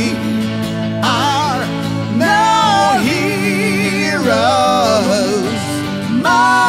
we are no heroes. My